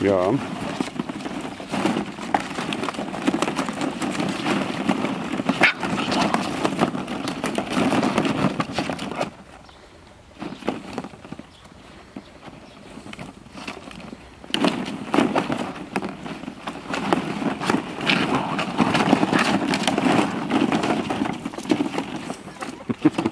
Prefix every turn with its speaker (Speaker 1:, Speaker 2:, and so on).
Speaker 1: yağım.